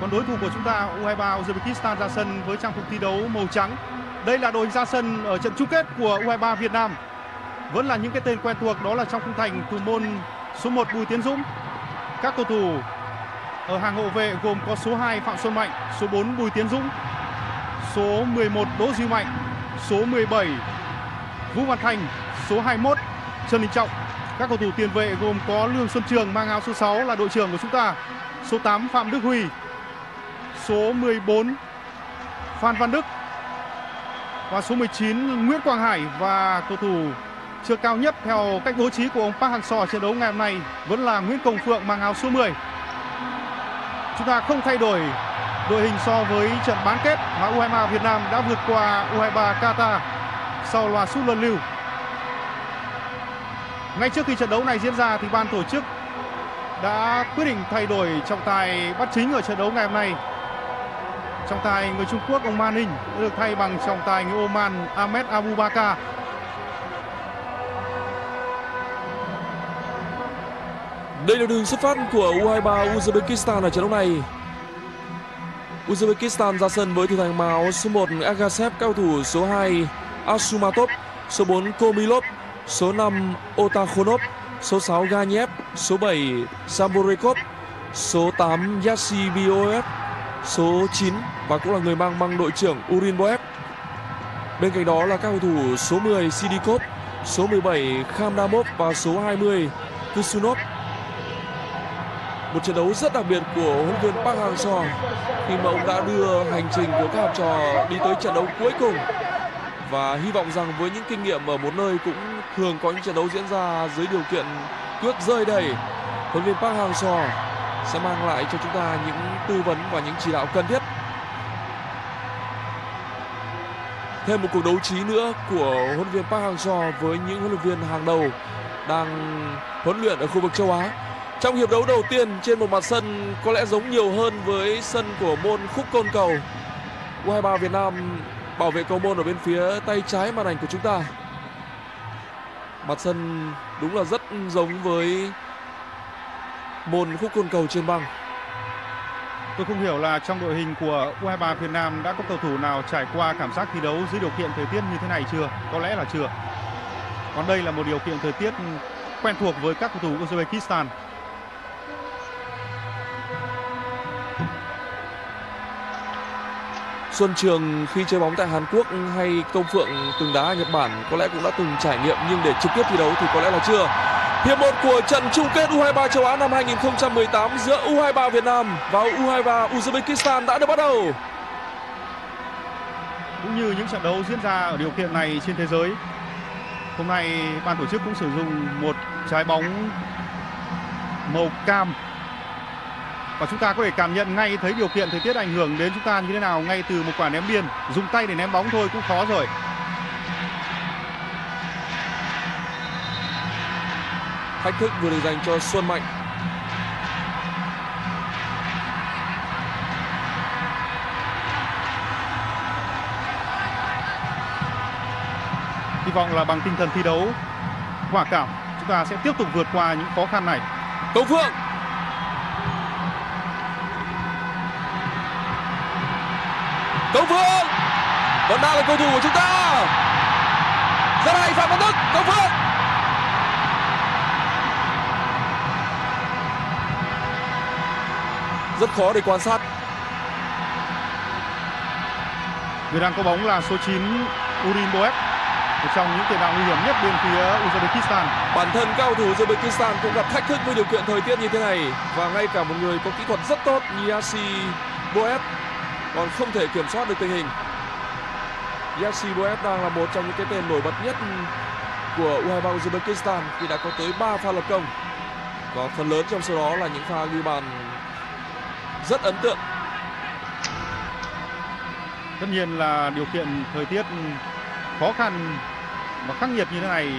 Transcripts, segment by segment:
Còn đối thủ của chúng ta U23 Uzbekistan ra sân với trang phục thi đấu màu trắng. Đây là đội ra sân ở trận chung kết của U23 Việt Nam. Vẫn là những cái tên quen thuộc đó là trong khung thành thủ môn số 1 Bùi Tiến Dũng. Các cầu thủ ở hàng hậu vệ gồm có số 2 Phạm Xuân Mạnh, số 4 Bùi Tiến Dũng, số 11 Đỗ Duy Mạnh, số 17 Vũ Văn Thành, số 21 Trần Đình Trọng. Các cầu thủ tiền vệ gồm có Lương Xuân Trường mang áo số 6 là đội trưởng của chúng ta, số 8 Phạm Đức Huy, số 14 Phan Văn Đức và số 19 Nguyễn Quang Hải và cầu thủ chưa cao nhất theo cách bố trí của ông Park Hang-seo trận đấu ngày hôm nay vẫn là Nguyễn Công Phượng mang áo số 10. Chúng ta không thay đổi đội hình so với trận bán kết mà U23 Việt Nam đã vượt qua U23 Qatar sau loạt sút luân lưu. Ngay trước khi trận đấu này diễn ra thì ban tổ chức đã quyết định thay đổi trọng tài bắt chính ở trận đấu ngày hôm nay. Trọng tài người Trung Quốc ông Man Ninh đã được thay bằng trọng tài người Oman Ahmed Abubakar. Đây là đường xuất phát của U23 Uzbekistan ở trận đấu này. Uzbekistan ra sân với thủ thành màu số 1 Agasev, cao thủ số 2 Asumatov, số 4 Komilov, số 5 Otakhonov, số 6 Ganyev, số 7 Samborekov, số 8 Yassibioev, số 9 và cũng là người mang băng đội trưởng Urinboev. Bên cạnh đó là các cầu thủ số 10 Sidikov, số 17 Khamdamov và số 20 Kusunov. Một trận đấu rất đặc biệt của huấn luyện viên Park Hang-seo khi mà ông đã đưa hành trình của các học trò đi tới trận đấu cuối cùng và hy vọng rằng với những kinh nghiệm ở một nơi cũng thường có những trận đấu diễn ra dưới điều kiện tuyết rơi đầy huấn luyện viên Park Hang-seo sẽ mang lại cho chúng ta những tư vấn và những chỉ đạo cần thiết thêm một cuộc đấu trí nữa của huấn luyện viên Park Hang-seo với những huấn luyện viên hàng đầu đang huấn luyện ở khu vực châu Á. Trong hiệp đấu đầu tiên trên một mặt sân có lẽ giống nhiều hơn với sân của môn khúc côn cầu. U23 Việt Nam bảo vệ cầu môn ở bên phía tay trái màn ảnh của chúng ta. Mặt sân đúng là rất giống với môn khúc côn cầu trên băng. Tôi không hiểu là trong đội hình của U23 Việt Nam đã có cầu thủ nào trải qua cảm giác thi đấu dưới điều kiện thời tiết như thế này chưa? Có lẽ là chưa. Còn đây là một điều kiện thời tiết quen thuộc với các cầu thủ Uzbekistan. Xuân Trường khi chơi bóng tại Hàn Quốc hay Công Phượng từng đá ở Nhật Bản có lẽ cũng đã từng trải nghiệm, nhưng để trực tiếp thi đấu thì có lẽ là chưa. Hiệp 1 của trận chung kết U23 châu Á năm 2018 giữa U23 Việt Nam và U23 Uzbekistan đã được bắt đầu. Cũng như những trận đấu diễn ra ở điều kiện này trên thế giới. Hôm nay ban tổ chức cũng sử dụng một trái bóng màu cam và chúng ta có thể cảm nhận ngay, thấy điều kiện thời tiết ảnh hưởng đến chúng ta như thế nào ngay từ một quả ném biên dùng tay để ném bóng thôi cũng khó rồi thách thức vừa được dành cho Xuân Mạnh. Hy vọng là bằng tinh thần thi đấu quả cảm chúng ta sẽ tiếp tục vượt qua những khó khăn này. Công Phượng. Công Phượng. Vẫn đang là cầu thủ của chúng ta. Rất hay Phạm Văn Đức rất khó để quan sát. Người đang có bóng là số 9 Urin Boev một trong những tiền đạo nguy hiểm nhất bên phía Uzbekistan. Bản thân cao thủ Uzbekistan cũng gặp thách thức với điều kiện thời tiết như thế này và ngay cả một người có kỹ thuật rất tốt như Yassi Boev còn không thể kiểm soát được tình hình. Yassi Boev đang là một trong những cái tên nổi bật nhất của U23 Uzbekistan khi đã có tới 3 pha lập công. Và phần lớn trong số đó là những pha ghi bàn rất ấn tượng tất nhiên là điều kiện thời tiết khó khăn và khắc nghiệt như thế này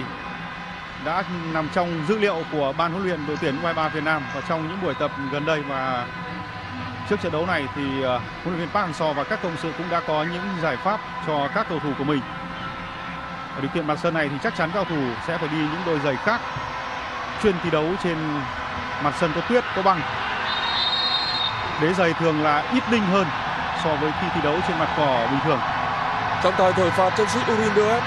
đã nằm trong dữ liệu của ban huấn luyện đội tuyển U23 Việt Nam và trong những buổi tập gần đây và trước trận đấu này thì ờ, huấn luyện viên Park Hang-seo và các cộng sự cũng đã có những giải pháp cho các cầu thủ của mình. Ở điều kiện mặt sân này thì chắc chắn cầu thủ sẽ phải đi những đôi giày khác chuyên thi đấu trên mặt sân có tuyết, có băng đế giày thường là ít đinh hơn so với khi thi đấu trên mặt cỏ bình thường. Trọng tài thổi phạt chân sút Urin Doet.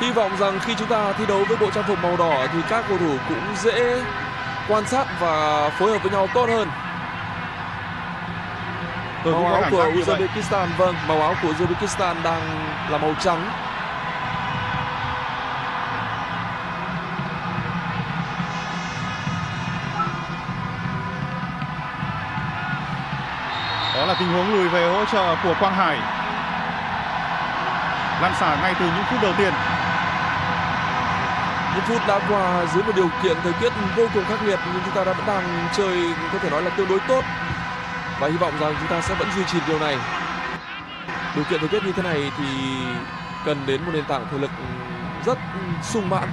Hy vọng rằng khi chúng ta thi đấu với bộ trang phục màu đỏ thì các cầu thủ cũng dễ quan sát và phối hợp với nhau tốt hơn. Tôi màu áo của. Uzbekistan vâng, màu áo của Uzbekistan đang là màu trắng. Tình huống lùi về hỗ trợ của Quang Hải. Lan xả ngay từ những phút đầu tiên. Những phút đã qua dưới một điều kiện thời tiết vô cùng khắc nghiệt, nhưng chúng ta đã vẫn đang chơi, có thể nói là tương đối tốt và hy vọng rằng chúng ta sẽ vẫn duy trì điều này. Điều kiện thời tiết như thế này thì cần đến một nền tảng thể lực rất sung mãn.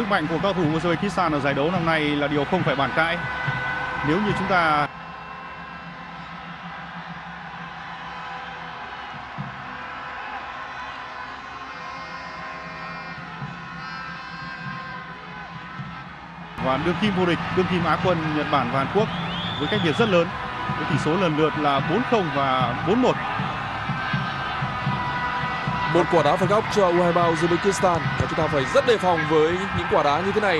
Sức mạnh của cao thủ Uzbekistan ở giải đấu năm nay là điều không phải bàn cãi. Nếu như chúng ta và đương kim vô địch, đương kim Á quân Nhật Bản và Hàn Quốc với cách biệt rất lớn với tỷ số lần lượt là 4-0 và 4-1. Một quả đá phạt góc cho U23 Uzbekistan và chúng ta phải rất đề phòng với những quả đá như thế này.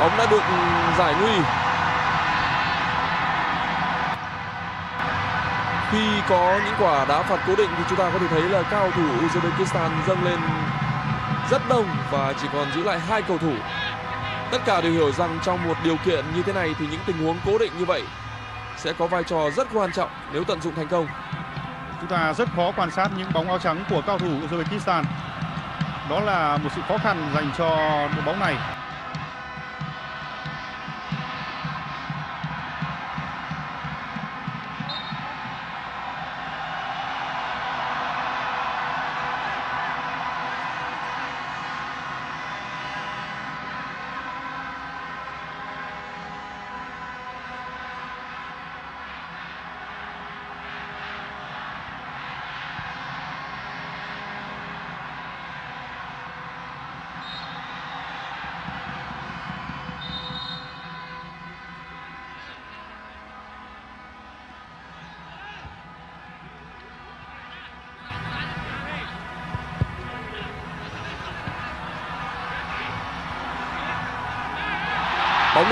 Bóng đã được giải nguy. Khi có những quả đá phạt cố định thì chúng ta có thể thấy là cao thủ Uzbekistan dâng lên rất đông và chỉ còn giữ lại hai cầu thủ. Tất cả đều hiểu rằng trong một điều kiện như thế này thì những tình huống cố định như vậy sẽ có vai trò rất quan trọng nếu tận dụng thành công. Chúng ta rất khó quan sát những bóng áo trắng của cao thủ Uzbekistan. Đó là một sự khó khăn dành cho đội bóng này.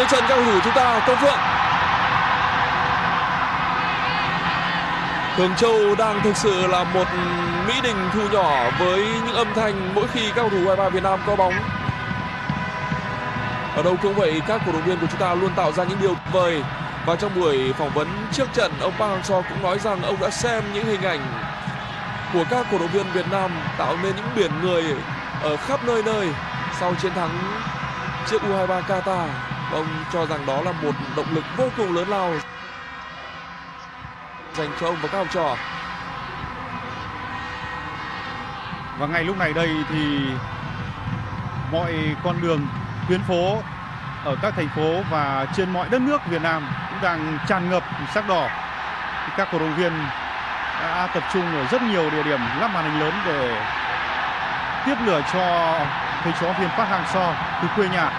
Đến chân các cầu thủ chúng ta Công Phượng. Thường Châu đang thực sự là một mỹ đình thu nhỏ với những âm thanh mỗi khi các cầu thủ U23 Việt Nam có bóng. Ở đâu cũng vậy, các cổ động viên của chúng ta luôn tạo ra những điều tuyệt vời. Và trong buổi phỏng vấn trước trận, ông Park Hang-seo cũng nói rằng ông đã xem những hình ảnh của các cổ động viên Việt Nam tạo nên những biển người ở khắp nơi nơi sau chiến thắng trước U23 Qatar. Ông cho rằng đó là một động lực vô cùng lớn lao dành cho ông và các học trò. Và ngay lúc này đây thì mọi con đường, tuyến phố ở các thành phố và trên mọi đất nước Việt Nam cũng đang tràn ngập sắc đỏ. Các cổ động viên đã tập trung ở rất nhiều địa điểm lắp màn hình lớn để tiếp lửa cho thầy chó viên Park Hang-seo từ quê nhà.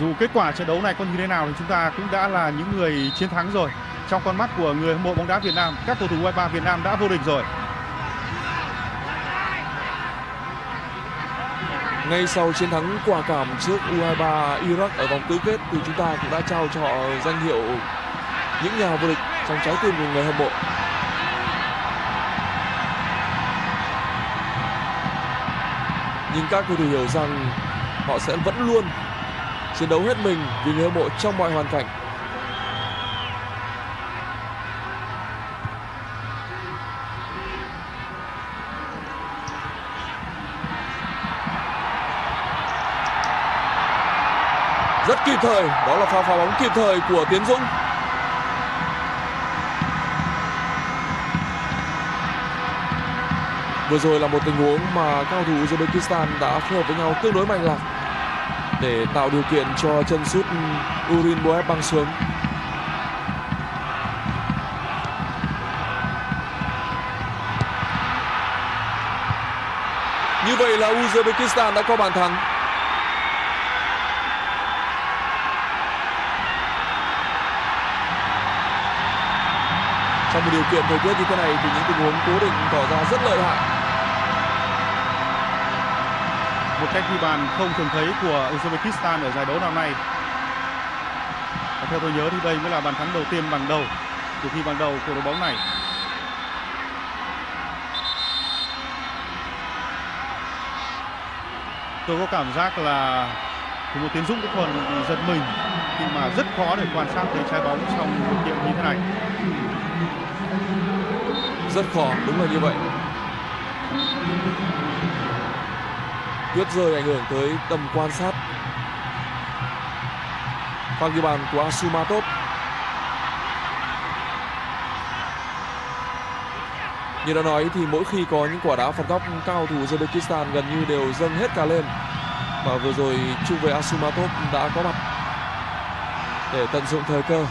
Dù kết quả trận đấu này có như thế nào thì chúng ta cũng đã là những người chiến thắng rồi. Trong con mắt của người hâm mộ bóng đá Việt Nam, các cầu thủ U23 Việt Nam đã vô địch rồi. Ngay sau chiến thắng quả cảm trước U23 Iraq ở vòng tứ kết thì chúng ta cũng đã trao cho họ danh hiệu những nhà vô địch trong trái tim của người hâm mộ. Nhưng các cầu thủ hiểu rằng họ sẽ vẫn luôn chiến đấu hết mình vì người hâm mộ trong mọi hoàn cảnh. Rất kịp thời, đó là pha phá bóng kịp thời của Tiến Dũng. Vừa rồi là một tình huống mà cao thủ Uzbekistan đã phối hợp với nhau tương đối mạnh lạc để tạo điều kiện cho chân sút Urin Boev băng xuống. Như vậy là Uzbekistan đã có bàn thắng. Trong một điều kiện thời tiết như thế này thì những tình huống cố định tỏ ra rất lợi hại. Một cách ghi bàn không thường thấy của Uzbekistan ở giải đấu năm nay. Và theo tôi nhớ thì đây mới là bàn thắng đầu tiên bằng đầu từ khi bằng đầu của đội bóng này. Tôi có cảm giác là thủ môn Tiến Dũng cũng còn giật mình khi mà rất khó để quan sát thấy trái bóng trong điều kiện như thế này. Rất khó, đúng là như vậy. Tuyết rơi ảnh hưởng tới tầm quan sát. Pha ghi bàn của Asumatov. Như đã nói thì mỗi khi có những quả đá phạt góc cao thủ Uzbekistan gần như đều dâng hết cả lên. Và vừa rồi trung vệ Asumatov đã có mặt để tận dụng thời cơ.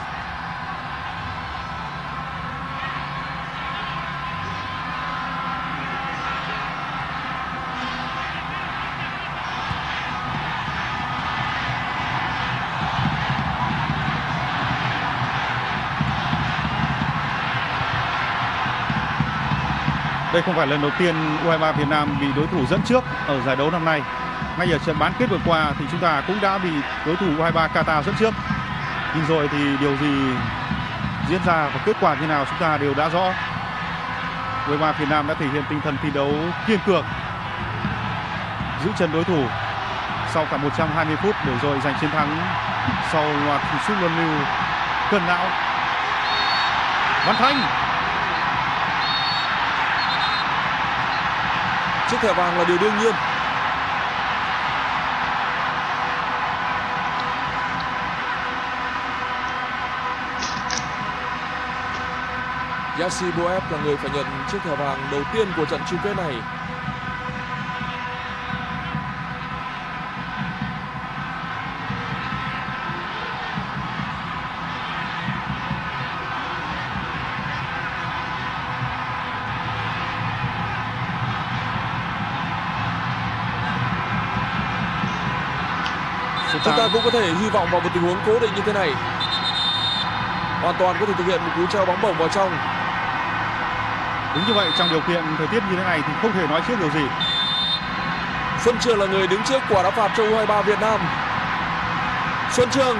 Đây không phải lần đầu tiên U23 Việt Nam bị đối thủ dẫn trước ở giải đấu năm nay. Ngay ở trận bán kết vừa qua thì chúng ta cũng đã bị đối thủ U23 Qatar dẫn trước. Nhưng rồi thì điều gì diễn ra và kết quả như nào chúng ta đều đã rõ. U23 Việt Nam đã thể hiện tinh thần thi đấu kiên cường, giữ chân đối thủ sau cả 120 phút để rồi giành chiến thắng sau loạt sút luân lưu cơn não. Văn Thanh Chiếc thẻ vàng là điều đương nhiên. Yassi Boev là người phải nhận chiếc thẻ vàng đầu tiên của trận chung kết này. Cũng có thể hy vọng vào một tình huống cố định như thế này. Hoàn toàn có thể thực hiện một cú treo bóng bổng vào trong. Đúng như vậy trong điều kiện thời tiết như thế này thì không thể nói trước điều gì. Xuân Trường là người đứng trước quả đá phạt cho U23 Việt Nam. Xuân Trường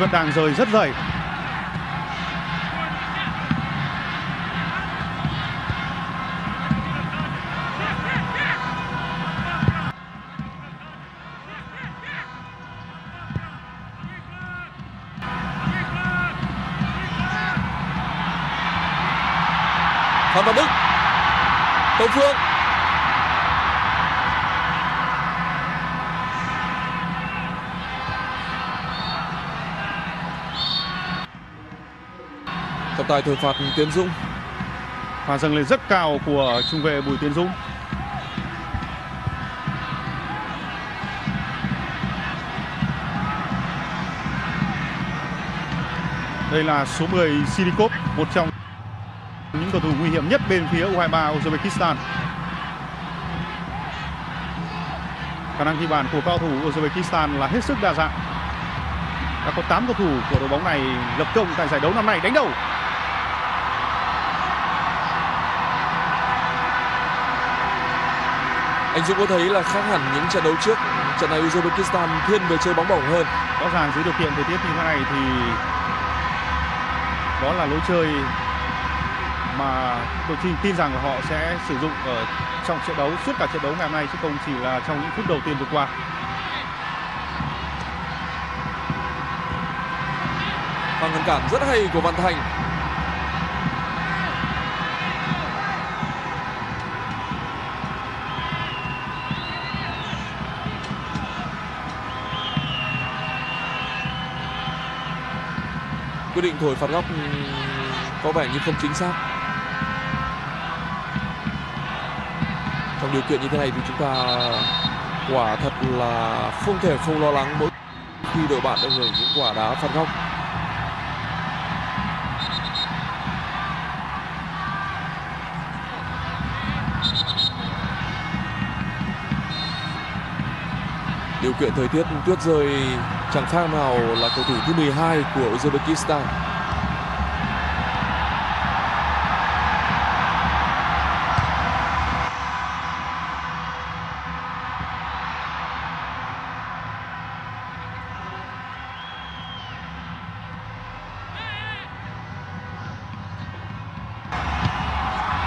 lực vẫn đang rời rất dày. Phan Văn Đức Công Phương tài thổi phạt Tiến Dũng Pha dâng lên rất cao của trung vệ Bùi Tiến Dũng. Đây là số 10 Sidikov, một trong những cầu thủ nguy hiểm nhất bên phía U23 Uzbekistan. Khả năng ghi bàn của cao thủ Uzbekistan là hết sức đa dạng. Đã có 8 cầu thủ của đội bóng này lập công tại giải đấu năm nay đánh đầu. Anh Dũng có thấy là khác hẳn những trận đấu trước trận này Uzbekistan thiên về chơi bóng bổng hơn rõ ràng dưới điều kiện thời tiết như thế này thì đó là lối chơi mà đội trình tin rằng họ sẽ sử dụng ở trong trận đấu suốt cả trận đấu ngày hôm nay chứ không chỉ là trong những phút đầu tiên vừa qua. Pha ngăn cản rất hay của Văn Thành. Quyết định thổi phạt góc ừ, có vẻ như không chính xác. Trong điều kiện như thế này thì chúng ta, quả thật là không thể không lo lắng mỗi khi đội bạn đang hưởng những quả đá phạt góc. Kiện thời tiết tuyết rơi chẳng khác nào là cầu thủ thứ 12 của Uzbekistan.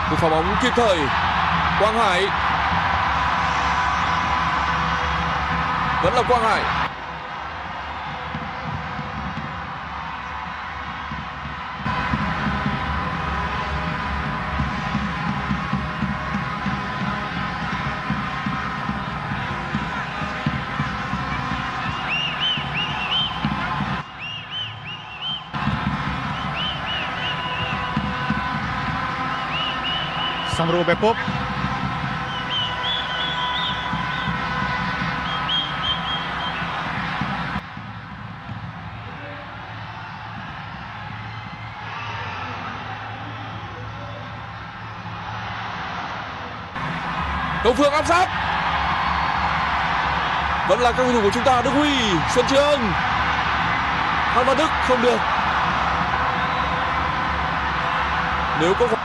Một pha bóng kịp thời Quang Hải Vẫn là Quang Hải. Samro Bepop Công Phương áp sát. Vẫn là các cầu thủ của chúng ta Đức Huy, Xuân Trường Phan Văn Đức không được. Nếu có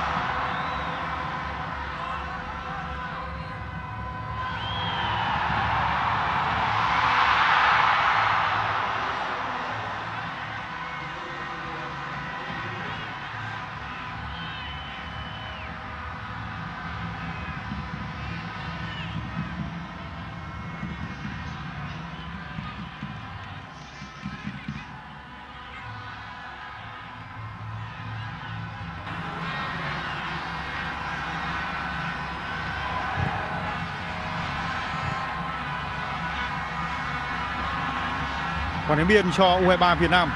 Quả ném biên cho U23 Việt Nam.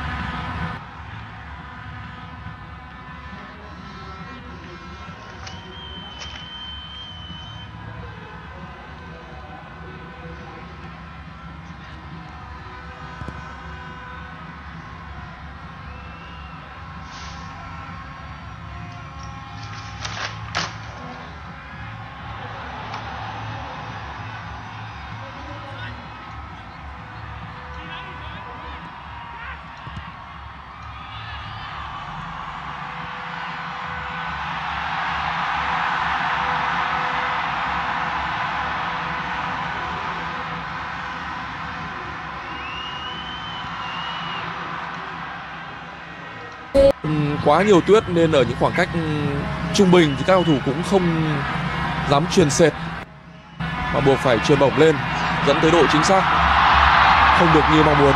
Quá nhiều tuyết nên ở những khoảng cách ừ, trung bình thì các cầu thủ cũng không dám truyền sệt mà buộc phải truyền bổng lên dẫn tới độ chính xác. Không được như mong muốn.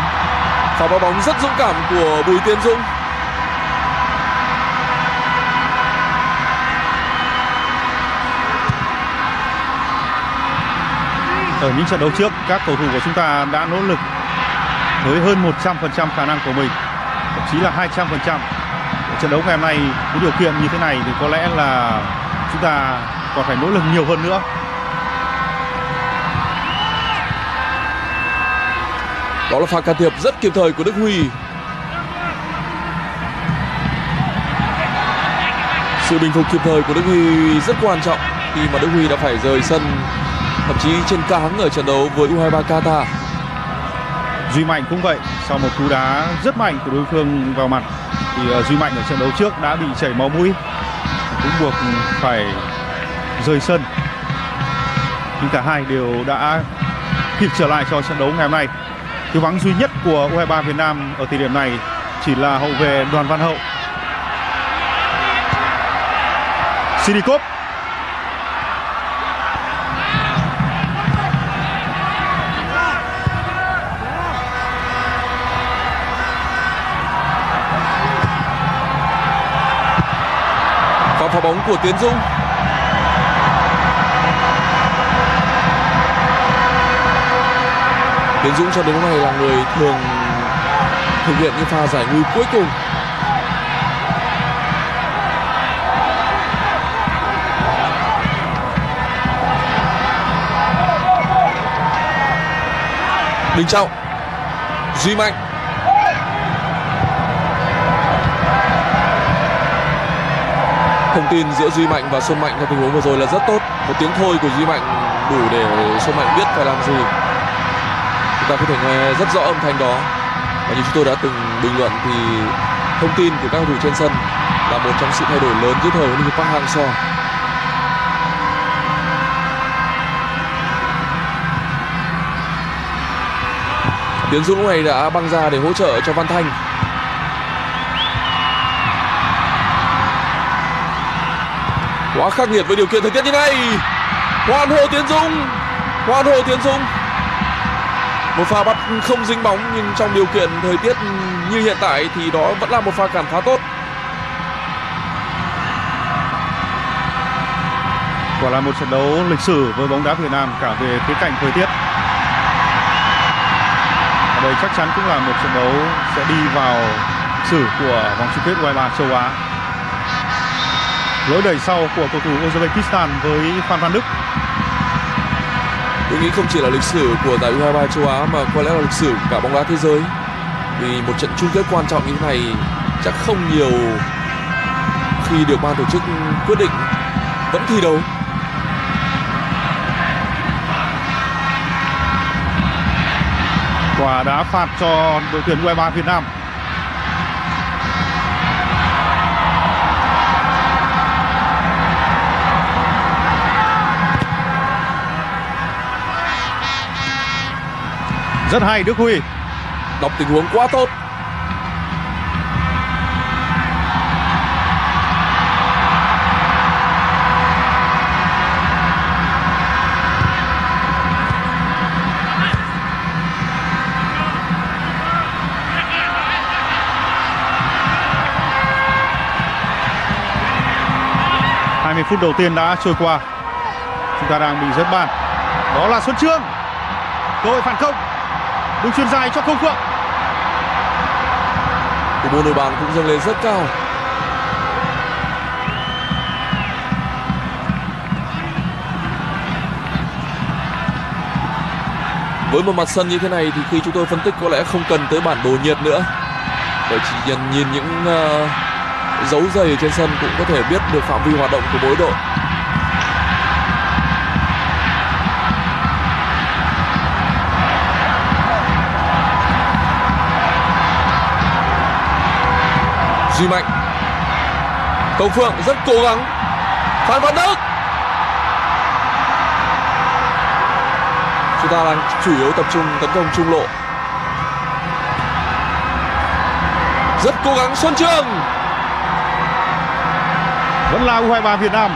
Pha bóng bóng rất dũng cảm của Bùi Tiến Dũng. Ở những trận đấu trước, các cầu thủ của chúng ta đã nỗ lực với hơn 100% khả năng của mình, thậm chí là 200% trận đấu ngày hôm nay với điều kiện như thế này thì có lẽ là chúng ta còn phải nỗ lực nhiều hơn nữa. Đó là pha can thiệp rất kịp thời của Đức Huy. Sự bình phục kịp thời của Đức Huy rất quan trọng khi mà Đức Huy đã phải rời sân thậm chí trên cáng ở trận đấu với U23 Qatar. Duy Mạnh cũng vậy sau một cú đá rất mạnh của đối phương vào mặt thì à, Duy Mạnh ở trận đấu trước đã bị chảy máu mũi cũng buộc phải rời sân nhưng cả hai đều đã kịp trở lại cho trận đấu ngày hôm nay. Thiếu vắng duy nhất của U23 Việt Nam ở thời điểm này chỉ là hậu vệ Đoàn Văn Hậu. Sidikov bóng của Tiến Dũng. Tiến Dũng cho đến lúc này là người thường thực hiện những pha giải nguy cuối cùng Đình Trọng, Duy Mạnh Thông tin giữa Duy Mạnh và Xuân Mạnh trong tình huống vừa rồi là rất tốt. Một tiếng thôi của Duy Mạnh đủ để Xuân Mạnh biết phải làm gì. Chúng ta có thể nghe rất rõ âm thanh đó. Và như chúng tôi đã từng bình luận thì thông tin của các cầu thủ trên sân là một trong sự thay đổi lớn dưới thời huấn luyện Park Hang-seo. Tiến Dũng lúc này đã băng ra để hỗ trợ cho Văn Thanh. Quá khắc nghiệt với điều kiện thời tiết như này Hoan hô Tiến Dũng Hoan hô Tiến Dũng Một pha bắt không dính bóng, Nhưng trong điều kiện thời tiết như hiện tại Thì đó vẫn là một pha cản phá tốt Quả là một trận đấu lịch sử với bóng đá Việt Nam cả về khía cạnh thời tiết. Và đây chắc chắn cũng là một trận đấu sẽ đi vào sử của vòng chung kết U23 châu Á. Lối đẩy sau của cầu thủ Uzbekistan với Phan Văn Đức. Tôi nghĩ không chỉ là lịch sử của giải U23 châu Á Mà có lẽ là lịch sử của cả bóng đá thế giới Vì một trận chung kết quan trọng như thế này Chắc không nhiều khi được ban tổ chức quyết định vẫn thi đấu Quả đá phạt cho đội tuyển U23 Việt Nam. Rất hay Đức Huy. Đọc tình huống quá tốt Hai 20 phút đầu tiên đã trôi qua. Chúng ta đang bị rớt bàn. Đó là Xuân Trương. Cơ hội phản công. Đường chuyền dài cho Công Phượng. Thủ môn đội bạn cũng dâng lên rất cao. Với một mặt sân như thế này thì khi chúng tôi phân tích có lẽ không cần tới bản đồ nhiệt nữa. Bởi chỉ nhìn, nhìn những uh, dấu giày ở trên sân cũng có thể biết được phạm vi hoạt động của mỗi đội. Duy Mạnh Công Phượng rất cố gắng Phan Văn Đức Chúng ta đang chủ yếu tập trung tấn công trung lộ Rất cố gắng Xuân Trường Vẫn là U23 Việt Nam.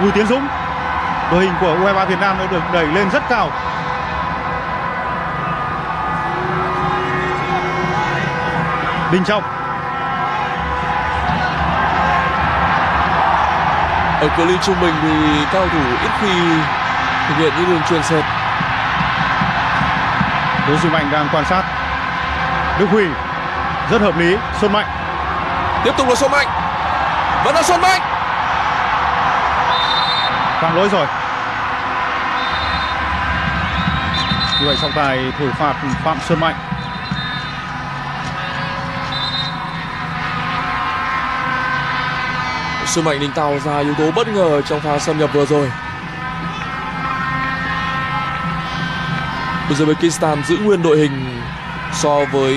Bùi Tiến Dũng. Đội hình của U23 Việt Nam đã được đẩy lên rất cao. Đình Trọng. Ở cự ly trung bình thì cao thủ ít khi thực hiện những đường truyền xẹt Đỗ Duy Mạnh đang quan sát. Đức Huy. Rất hợp lý. Xuân Mạnh. Tiếp tục là Xuân Mạnh Vẫn là Xuân Mạnh phạm lỗi rồi như vậy trọng tài thổi phạt phạm xuân mạnh Xuân Mạnh định tạo ra yếu tố bất ngờ trong pha xâm nhập vừa rồi Uzbekistan giữ nguyên đội hình so với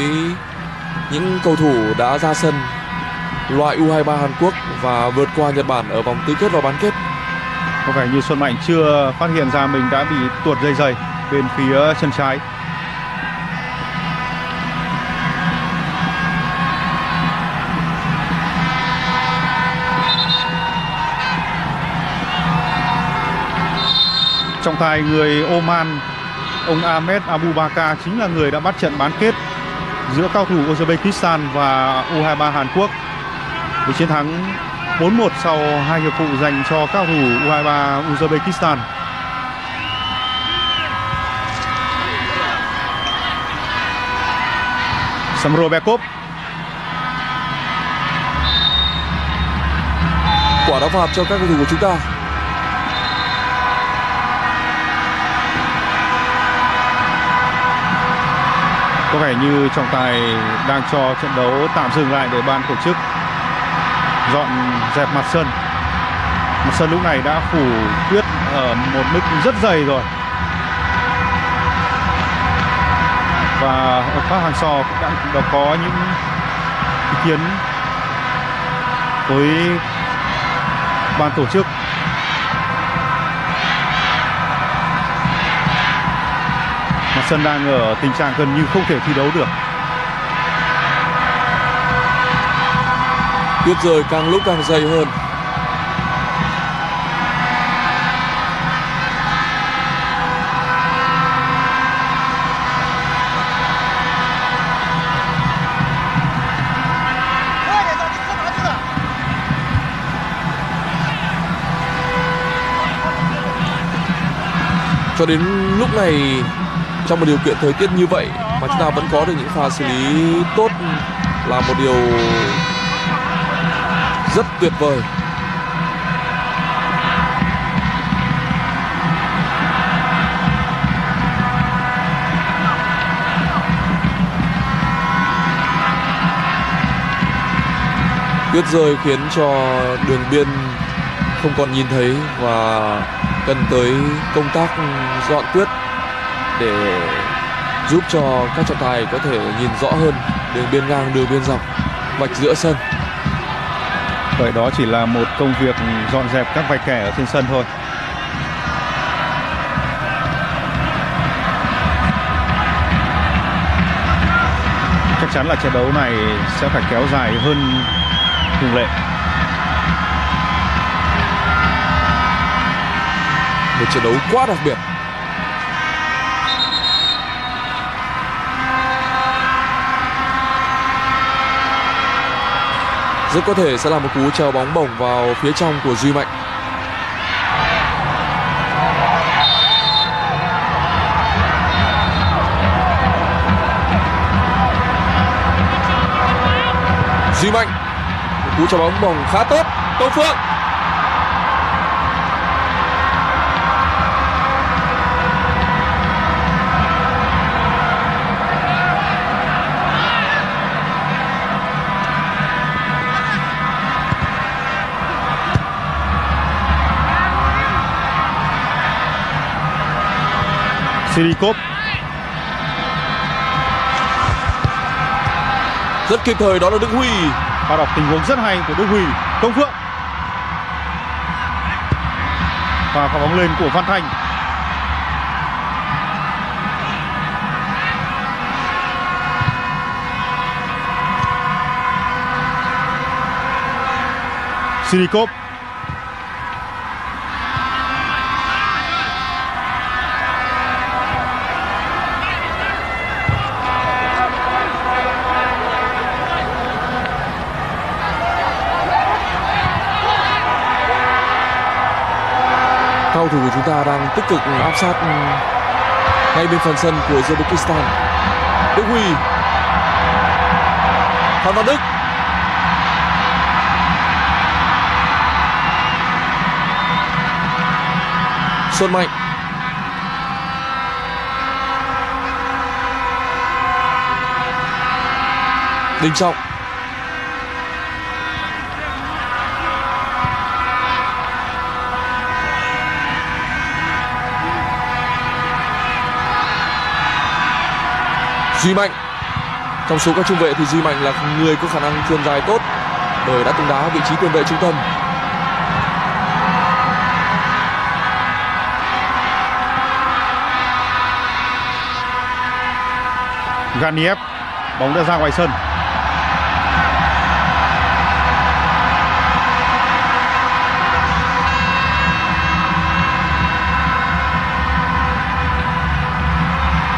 những cầu thủ đã ra sân, loại U23 Hàn Quốc và vượt qua Nhật Bản ở vòng tứ kết và bán kết. có vẻ như xuân mạnh chưa phát hiện ra mình đã bị tuột dây dày bên phía chân trái. Trọng tài người Oman, ông Ahmed Abubakar chính là người đã bắt trận bán kết giữa cao thủ Uzbekistan và U23 Hàn Quốc với chiến thắng 4-1 sau hai hiệp phụ dành cho cao thủ U23 Uzbekistan. Samro Bekov Quả đá phạt cho các cầu thủ của chúng ta. Có vẻ như trọng tài đang cho trận đấu tạm dừng lại để ban tổ chức dọn dẹp mặt sân. Mặt sân lúc này đã phủ tuyết ở một mức rất dày rồi. Và ở các hàng sò cũng đã, đã có những ý kiến với ban tổ chức sân đang ở tình trạng gần như không thể thi đấu được Tuyết rơi càng lúc càng dày hơn. Cho đến lúc này trong một điều kiện thời tiết như vậy mà chúng ta vẫn có được những pha xử lý tốt là một điều rất tuyệt vời. Tuyết rơi khiến cho đường biên không còn nhìn thấy và cần tới công tác dọn tuyết để giúp cho các trọng tài có thể nhìn rõ hơn đường biên ngang, đường biên dọc, vạch giữa sân. vậy đó chỉ là một công việc dọn dẹp các vạch kẻ ở trên sân thôi chắc chắn là trận đấu này sẽ phải kéo dài hơn thường lệ Một trận đấu quá đặc biệt. Rất có thể sẽ là một cú treo bóng bổng vào phía trong của Duy Mạnh. Duy Mạnh, một cú treo bóng bổng khá tốt Công Phượng Sirikov rất kịp thời đó là Đức Huy. Pha đọc tình huống rất hay của Đức Huy. Công Phượng. Và pha bóng lên của Văn Thành Sirikov thủ của chúng ta đang tích cực áp sát ừ, ngay bên phần sân của Uzbekistan. Đức Huy. Phan Văn Đức. Xuân Mạnh. Đình Trọng. Duy Mạnh. Trong số các trung vệ thì Duy Mạnh là người có khả năng truyền dài tốt, bởi đã từng đá vị trí tiền vệ trung tâm. Ganiev bóng đã ra ngoài sân.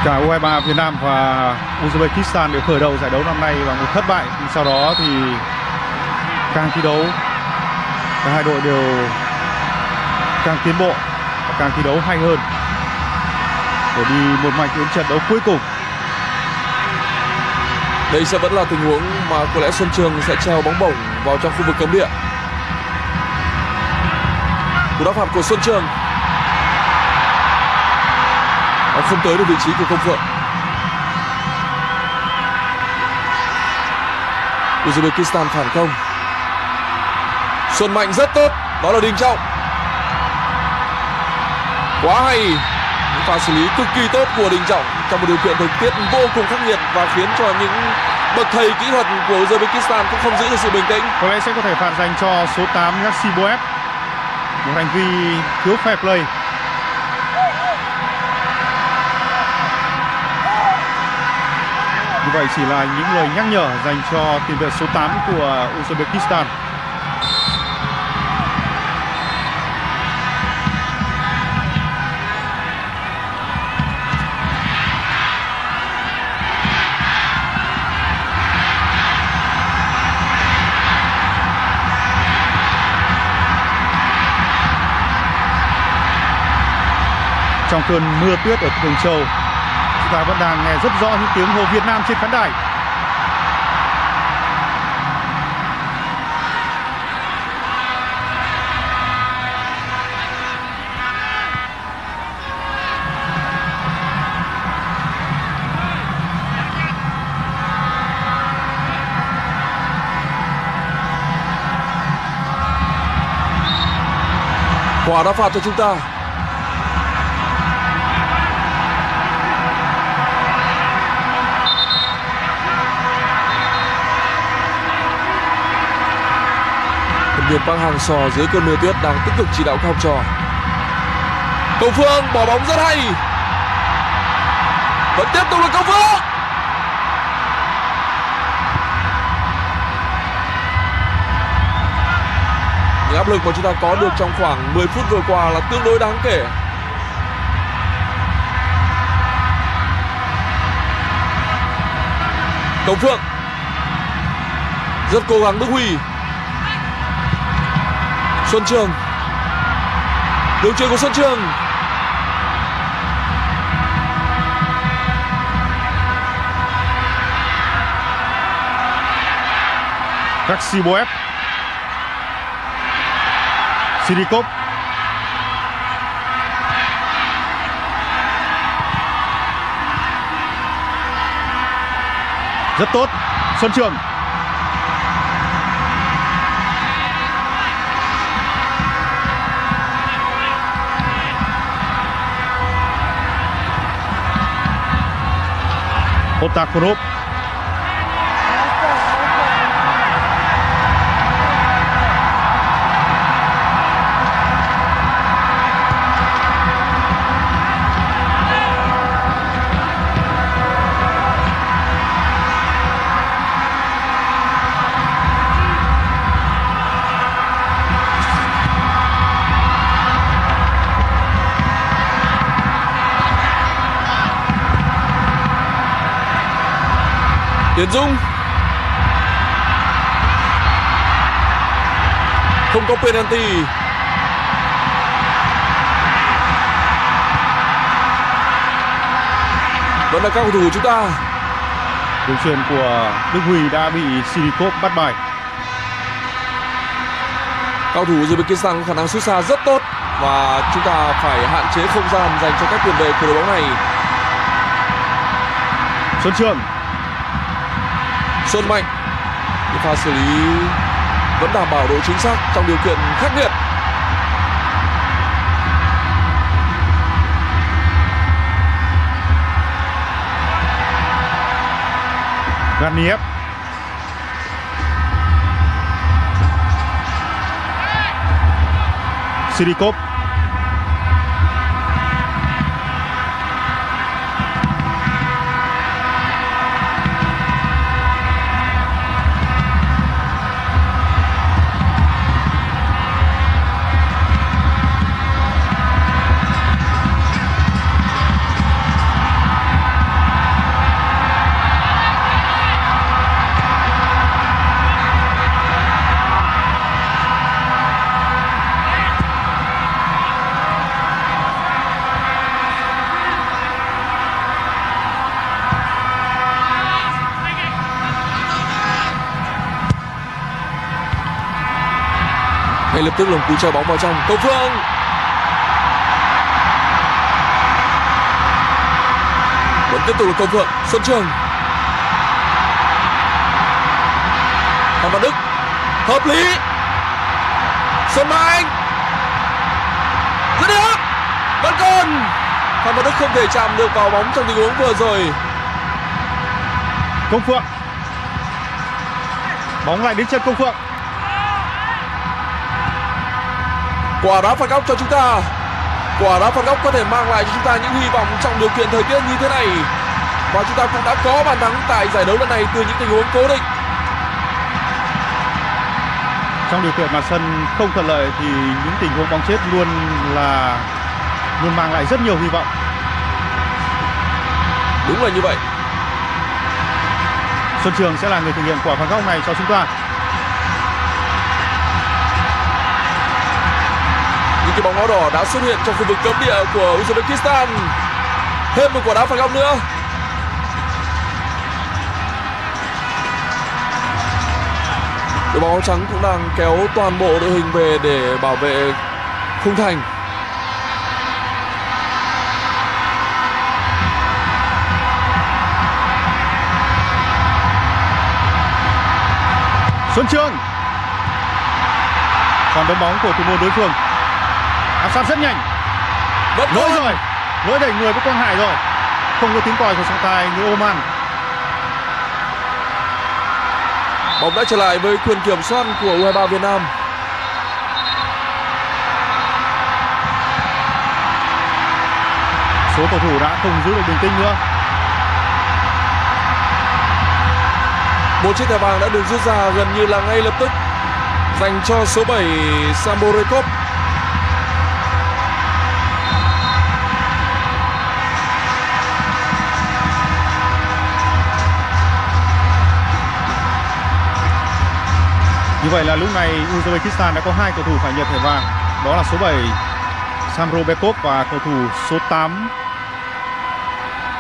Cả U23 Việt Nam và Uzbekistan đều khởi đầu giải đấu năm nay bằng một thất bại. Sau đó thì càng thi đấu, cả hai đội đều càng tiến bộ và càng thi đấu hay hơn để đi một mạch đến trận đấu cuối cùng. Đây sẽ vẫn là tình huống mà có lẽ Xuân Trường sẽ treo bóng bổng vào trong khu vực cấm địa. Cú đá phạt của Xuân Trường. Không tới được vị trí của Công Phượng. Uzbekistan phản công. Xuân Mạnh rất tốt, Đó là Đình Trọng. Quá hay. Những pha xử lý cực kỳ tốt của Đình Trọng Trong một điều kiện thời tiết vô cùng khắc nghiệt Và khiến cho những bậc thầy kỹ thuật của Uzbekistan cũng không giữ được sự bình tĩnh. Có lẽ sẽ có thể phạt dành cho số 8 Yassiboev Một hành vi thiếu fair play. Như vậy chỉ là những lời nhắc nhở dành cho tiền vệ số 8 của Uzbekistan. Trong cơn mưa tuyết ở Thường Châu chúng ta vẫn đang nghe rất rõ những tiếng hô Việt Nam trên khán đài. Quả đá phạt cho chúng ta viên Park Hang Seo dưới cơn mưa tuyết đang tích cực chỉ đạo các học trò. Công Phương bỏ bóng rất hay. Vẫn tiếp tục là Công Phương. Những áp lực mà chúng ta có được trong khoảng 10 phút vừa qua là tương đối đáng kể. Công Phượng rất cố gắng Đức Huy Xuân Trường. Đường chuyền của Xuân Trường. Raxiboev Sirikov Rất tốt. Xuân Trường. Otakuro Tiến Dung. Không có penalty. Vẫn là các cầu thủ của chúng ta. Đường truyền của Đức Huy đã bị Sirikov bắt bài. Cao thủ Uzbekistan có khả năng sút xa rất tốt Và chúng ta phải hạn chế không gian dành cho các tiền vệ của đội bóng này. Xuân Trường Xuân Mạnh những pha xử lý vẫn đảm bảo độ chính xác trong điều kiện khắc nghiệt. Ganiev Sirikov cú chơi bóng vào trong. Công phương. Vẫn tiếp tục là công phượng xuân trường. Phan văn đức. Hợp lý. Xuân mai dứt điểm vẫn còn phan văn đức không thể chạm được vào bóng trong tình huống vừa rồi. Công phượng. Bóng lại đến chân công phượng. Quả đá phạt góc cho chúng ta. Quả đá phạt góc có thể mang lại cho chúng ta những hy vọng trong điều kiện thời tiết như thế này. Và chúng ta cũng đã có bàn thắng tại giải đấu lần này từ những tình huống cố định. Trong điều kiện mà sân không thuận lợi thì những tình huống bóng chết luôn là luôn mang lại rất nhiều hy vọng. Đúng là như vậy. Xuân Trường sẽ là người thực hiện quả phạt góc này cho chúng ta những cái bóng áo đỏ đã xuất hiện trong khu vực cấm địa của Uzbekistan. Thêm một quả đá phạt góc nữa. Đội bóng áo trắng cũng đang kéo toàn bộ đội hình về để bảo vệ khung thành. Xuân Trường. Còn đấm bóng của thủ môn đối phương sát rất nhanh. Vẫn lỗi rồi. Lỗi đẩy người với Quang Hải rồi. Không có tiếng còi của trọng tài người Oman. Bóng đã trở lại với quyền kiểm soát của U23 Việt Nam. Số cầu thủ đã không giữ được bình tĩnh nữa. Một chiếc thẻ vàng đã được rút ra gần như là ngay lập tức dành cho số 7 Samborekov Như vậy là lúc này Uzbekistan đã có hai cầu thủ phải nhận thẻ vàng. Đó là số 7 Samro Bekov và cầu thủ số 8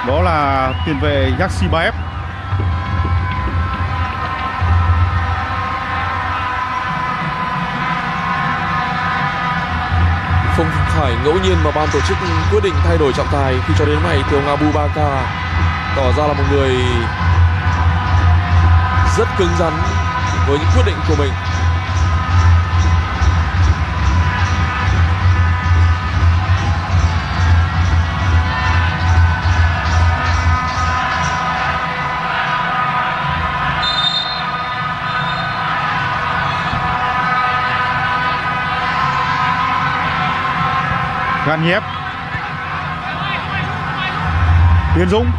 đó là tiền vệ Yaksibaev. không phải ngẫu nhiên mà ban tổ chức quyết định thay đổi trọng tài khi cho đến nay thì ông Abu Bakar tỏ ra là một người rất cứng rắn với những quyết định của mình Gan Nhiếp Tiến Dũng.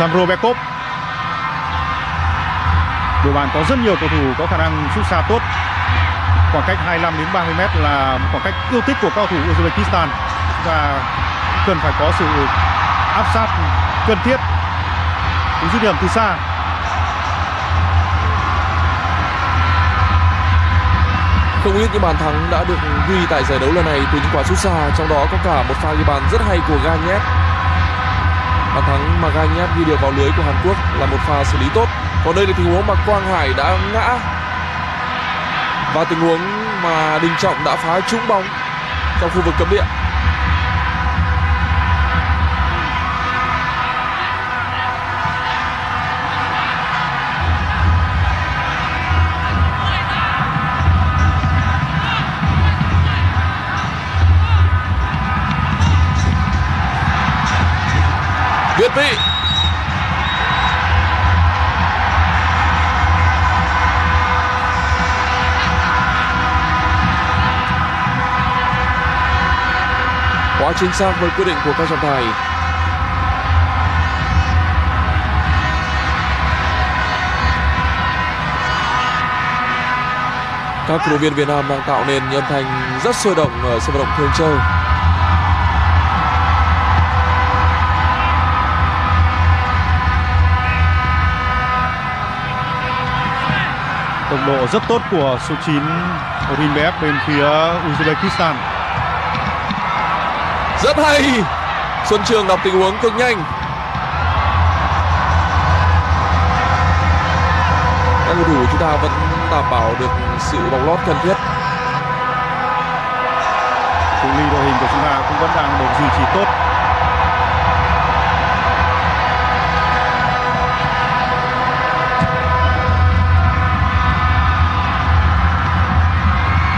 Sandro Bekov đội bạn có rất nhiều cầu thủ có khả năng sút xa tốt. Khoảng cách 25 đến 30 mét là khoảng cách yêu thích của cao thủ Uzbekistan. Và cần phải có sự áp sát cần thiết. Từ dứt điểm từ xa. Không ít những bàn thắng đã được ghi tại giải đấu lần này từ những quả sút xa, trong đó có cả một pha ghi bàn rất hay của Ganev bàn thắng mà Ganev ghi được vào lưới của Hàn Quốc là một pha xử lý tốt. Còn đây là tình huống mà Quang Hải đã ngã. Và tình huống mà Đình Trọng đã phá trúng bóng trong khu vực cấm địa. Việt be? quá chính xác với quyết định của các trọng tài các cổ động viên Việt Nam đang tạo nên âm thanh rất sôi động ở sân vận động Thường Châu tốc độ rất tốt của số 9 Orinbev bên phía Uzbekistan. Rất hay! Xuân Trường đọc tình huống cực nhanh. Các cầu thủ của chúng ta vẫn đảm bảo được sự bóng lót cần thiết. Cự ly đội hình của chúng ta cũng vẫn đang được duy trì tốt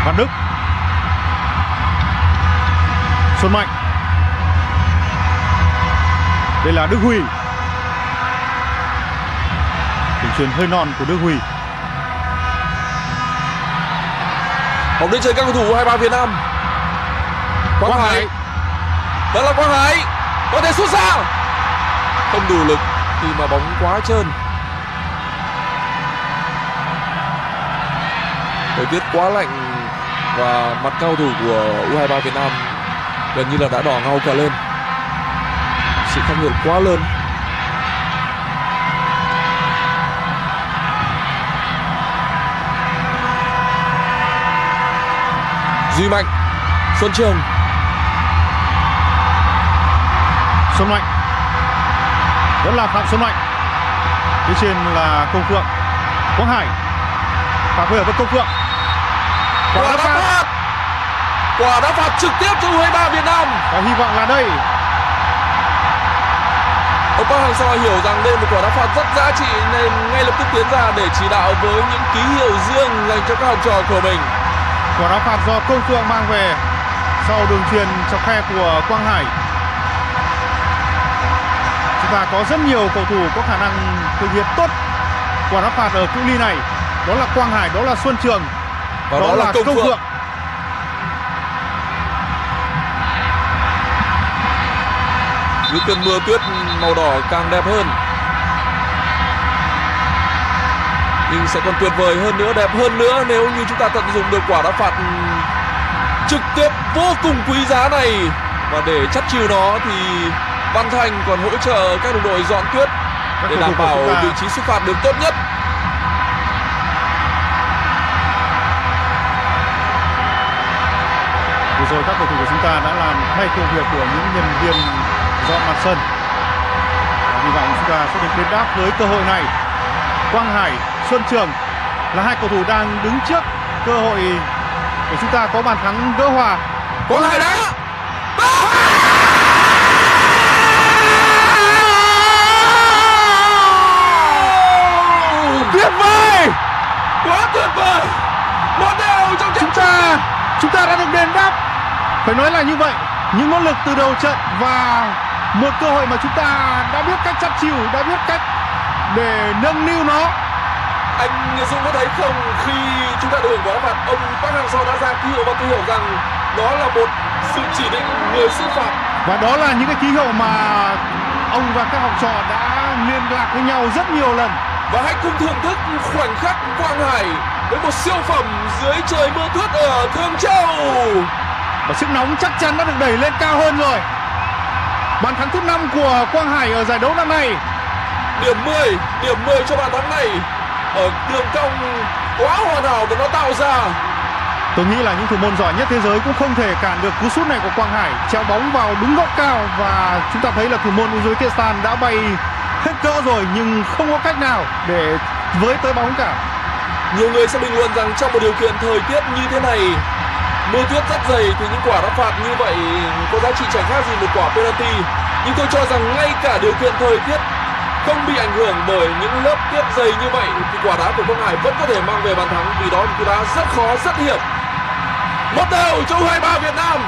Văn Đức. Xuân Mạnh. Đây là Đức Huy. Đường truyền hơi non của Đức Huy. Bóng đến chơi các cầu thủ 23 Việt Nam. Quang, Quang Hải. Hải. Vẫn là Quang Hải. Có thể sút xa không đủ lực khi mà bóng quá trơn. Thời tiết quá lạnh và mặt cao thủ của U23 Việt Nam gần như là đã đỏ ngầu cả lên. Sự khác biệt quá lớn. Duy Mạnh, Xuân Trường. Xuân Mạnh. Vẫn là Phạm Xuân Mạnh. Phía trên là Công Phượng. Quang Hải. Và phối hợp với Công Phượng. Quả đá phạt quả đá phạt trực tiếp cho U23 Việt Nam. Và hy vọng là đây. Ông Park Hang-seo hiểu rằng đây là một quả đá phạt rất giá trị nên ngay lập tức tiến ra để chỉ đạo với những ký hiệu riêng dành cho các học trò của mình. Quả đá phạt do Công Phượng mang về sau đường truyền trong khe của Quang Hải. Chúng ta có rất nhiều cầu thủ có khả năng thực hiện tốt quả đá phạt ở cự ly này. Đó là Quang Hải đó là Xuân Trường và đó, đó là, là Công, Công Phượng. Phượng những cơn mưa tuyết màu đỏ càng đẹp hơn. Nhưng sẽ còn tuyệt vời hơn nữa đẹp hơn nữa nếu như chúng ta tận dụng được quả đá phạt trực tiếp vô cùng quý giá này. Và để chắt chiu nó thì Văn Thành còn hỗ trợ các đồng đội dọn tuyết để đảm bảo vị trí xuất phạt được tốt nhất. Vừa rồi các cầu thủ của chúng ta đã làm thay công việc của những nhân viên dọn mặt sân. Hy vọng chúng ta sẽ được đền đáp với cơ hội này. Quang Hải Xuân Trường là hai cầu thủ đang đứng trước cơ hội để chúng ta có bàn thắng gỡ hòa. Quang Hải đá! Tuyệt vời! Quá tuyệt vời! Một đều trong trận chúng ta chúng ta đã được đền đáp. Phải nói là như vậy những nỗ lực từ đầu trận và một cơ hội mà chúng ta đã biết cách chắt chiu đã biết cách để nâng niu nó. Anh Dũng có thấy không khi chúng ta được quả phạt ông Park Hang-seo đã ra ký hiệu và tôi hiểu rằng đó là một sự chỉ định người xử phạt và đó là những cái ký hiệu mà ông và các học trò đã liên lạc với nhau rất nhiều lần. Và hãy cùng thưởng thức khoảnh khắc Quang Hải với một siêu phẩm dưới trời mưa tuyết ở Thương Châu. Và sức nóng chắc chắn đã được đẩy lên cao hơn rồi bàn thắng thứ năm của Quang Hải ở giải đấu năm nay. Điểm 10 điểm 10 cho bàn thắng này. Ở đường cong quá hoàn hảo và nó tạo ra. Tôi nghĩ là những thủ môn giỏi nhất thế giới cũng không thể cản được cú sút này của Quang Hải. Treo bóng vào đúng góc cao và chúng ta thấy là thủ môn Uzbekistan đã bay hết cỡ rồi nhưng không có cách nào để với tới bóng cả. Nhiều người sẽ bình luận rằng trong một điều kiện thời tiết như thế này mưa tuyết rất dày thì những quả đá phạt như vậy có giá trị chẳng khác gì một quả penalty. Nhưng tôi cho rằng ngay cả điều kiện thời tiết không bị ảnh hưởng bởi những lớp tuyết dày như vậy, thì quả đá của Quang Hải vẫn có thể mang về bàn thắng. Vì đó là một cú đá rất khó, rất hiểm. Một đều cho U23 Việt Nam.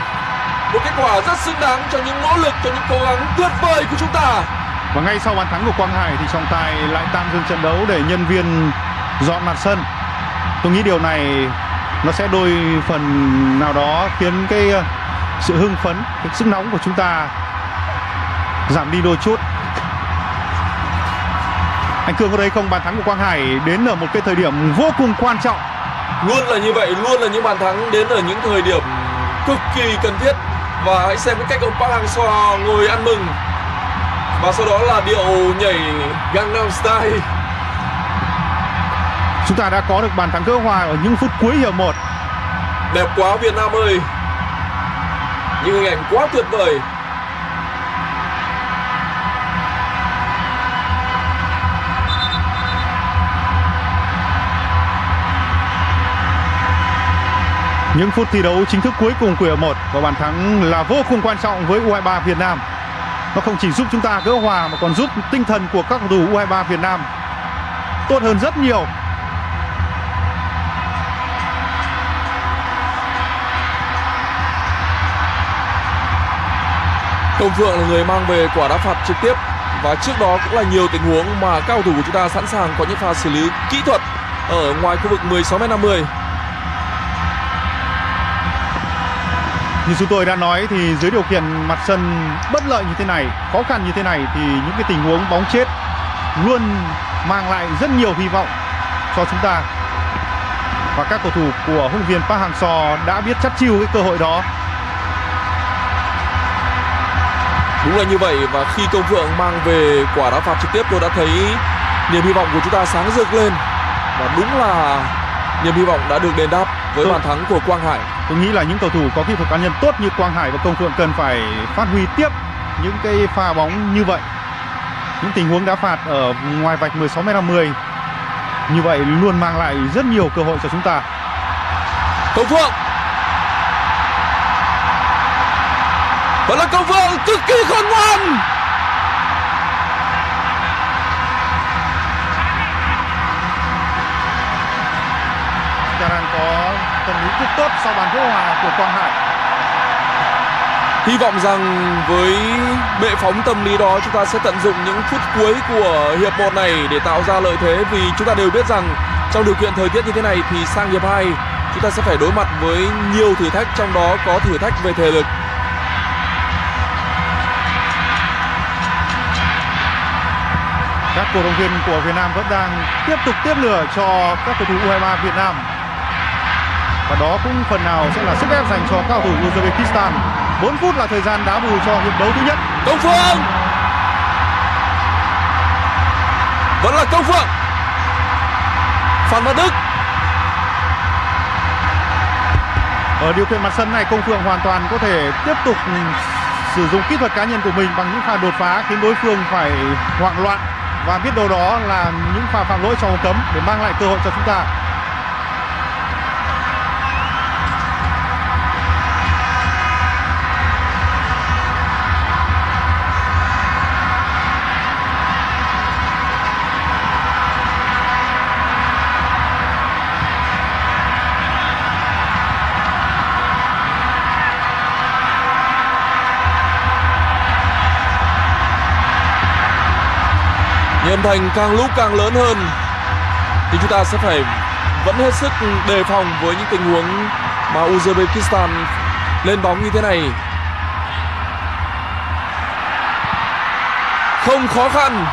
Một kết quả rất xứng đáng cho những nỗ lực, cho những cố gắng tuyệt vời của chúng ta. Và ngay sau bàn thắng của Quang Hải thì trọng tài lại tạm dừng trận đấu để nhân viên dọn mặt sân. Tôi nghĩ điều này nó sẽ đôi phần nào đó khiến cái ờ, sự hưng phấn, cái sức nóng của chúng ta giảm đi đôi chút. Anh Cương có thấy không? Bàn thắng của Quang Hải đến ở một cái thời điểm vô cùng quan trọng. Luôn là như vậy, luôn là những bàn thắng đến ở những thời điểm cực kỳ cần thiết. Và hãy xem cái cách ông Park Hang-seo ngồi ăn mừng. Và sau đó là điệu nhảy Gangnam Style. Chúng ta đã có được bàn thắng gỡ hòa ở những phút cuối hiệp 1. Đẹp quá Việt Nam ơi. Những hình ảnh quá tuyệt vời. Những phút thi đấu chính thức cuối cùng của hiệp 1 và bàn thắng là vô cùng quan trọng với U23 Việt Nam. Nó không chỉ giúp chúng ta gỡ hòa mà còn giúp tinh thần của các cầu thủ U23 Việt Nam tốt hơn rất nhiều Công Phượng là người mang về quả đá phạt trực tiếp và trước đó cũng là nhiều tình huống mà các cầu thủ của chúng ta sẵn sàng có những pha xử lý kỹ thuật ở ngoài khu vực 16m50. Như chúng tôi đã nói thì dưới điều kiện mặt sân bất lợi như thế này, khó khăn như thế này thì những cái tình huống bóng chết luôn mang lại rất nhiều hy vọng cho chúng ta. Và các cầu thủ của huấn luyện viên Park Hang-seo đã biết chắt chiu cái cơ hội đó Đúng là như vậy và khi Công Phượng mang về quả đá phạt trực tiếp tôi đã thấy niềm hy vọng của chúng ta sáng rực lên và đúng là niềm hy vọng đã được đền đáp với tôi, bàn thắng của Quang Hải. Tôi nghĩ là những cầu thủ có kỹ thuật cá nhân tốt như Quang Hải và Công Phượng cần phải phát huy tiếp những cái pha bóng như vậy. Những tình huống đá phạt ở ngoài vạch 16m50 như vậy luôn mang lại rất nhiều cơ hội cho chúng ta. Công Phượng Và là Công Phượng cực kỳ khôn ngoan. Đang có tâm lý rất tốt sau bàn gỡ hòa của Quang Hải. Hy vọng rằng với bệ phóng tâm lý đó chúng ta sẽ tận dụng những phút cuối của hiệp 1 này để tạo ra lợi thế. Vì chúng ta đều biết rằng trong điều kiện thời tiết như thế này thì sang hiệp 2 chúng ta sẽ phải đối mặt với nhiều thử thách trong đó có thử thách về thể lực cổ động viên của Việt Nam vẫn đang tiếp tục tiếp lửa cho các cầu thủ U23 Việt Nam. Và đó cũng phần nào sẽ là sức ép dành cho các cầu thủ Uzbekistan. 4 phút là thời gian đá bù cho hiệp đấu thứ nhất. Công Phượng vẫn là Công Phượng Phan Văn Đức! Ở điều kiện mặt sân này Công Phượng hoàn toàn có thể tiếp tục sử dụng kỹ thuật cá nhân của mình bằng những pha đột phá khiến đối phương phải hoảng loạn và biết đâu đó là những pha phạm lỗi trong cấm để mang lại cơ hội cho chúng ta. Âm thanh càng lúc càng lớn hơn. Thì chúng ta sẽ phải vẫn hết sức đề phòng với những tình huống mà Uzbekistan lên bóng như thế này. Không khó khăn.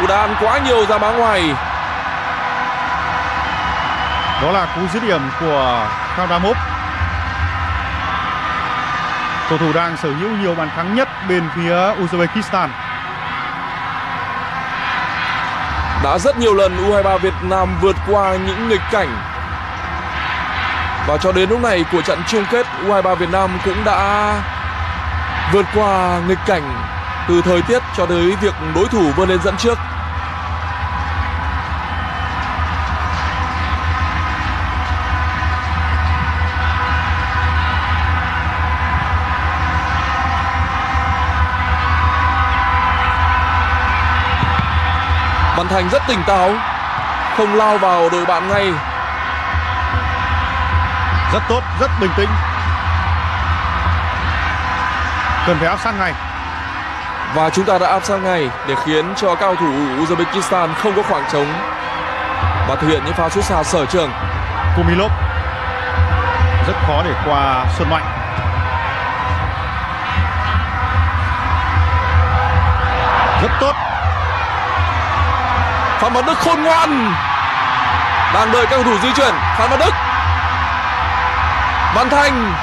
Cú đá ăn quá nhiều ra bóng ngoài. Đó là cú dứt điểm của Khamdamov cầu thủ đang sở hữu nhiều bàn thắng nhất bên phía Uzbekistan. Đã rất nhiều lần U23 Việt Nam vượt qua những nghịch cảnh. Và cho đến lúc này của trận chung kết U23 Việt Nam cũng đã vượt qua nghịch cảnh từ thời tiết cho tới việc đối thủ vươn lên dẫn trước. Thành rất tỉnh táo. Không lao vào đội bạn ngay. Rất tốt, rất bình tĩnh. Cần phải áp sát ngay. Và chúng ta đã áp sát ngay Để khiến cho cao thủ Uzbekistan không có khoảng trống. Và thực hiện những pha sút xa sở trường. Kumilov. Rất khó để qua Xuân Mạnh. Rất tốt Phan Văn Đức khôn ngoan. Đang đợi các cầu thủ di chuyển. Phan Văn Đức. Văn Thành.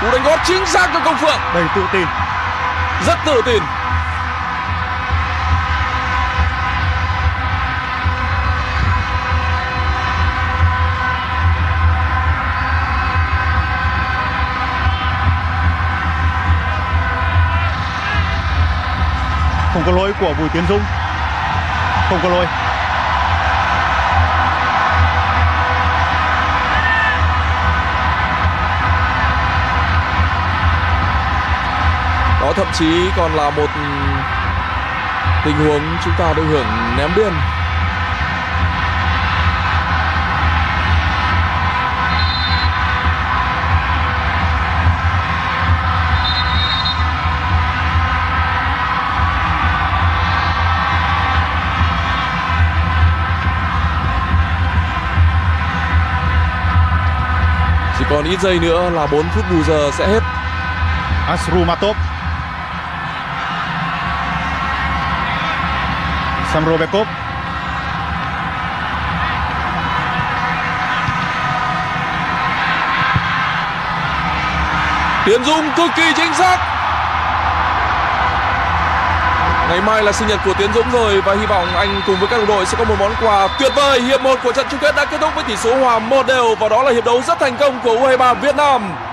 Cú đánh gót chính xác cho Công Phượng. Đầy tự tin. Rất tự tin. Không có lỗi của Bùi Tiến Dung, Không có lỗi. Đó thậm chí còn là một tình huống chúng ta được hưởng ném biên. Chỉ còn ít giây nữa là 4 phút bù giờ sẽ hết. Asrumatov Samrovekov Tiến Dung cực kỳ chính xác Ngày mai là sinh nhật của Tiến Dũng rồi và hy vọng anh cùng với các đồng đội sẽ có một món quà tuyệt vời. Hiệp 1 của trận chung kết đã kết thúc với tỷ số hòa 1 đều và đó là hiệp đấu rất thành công của U23 Việt Nam.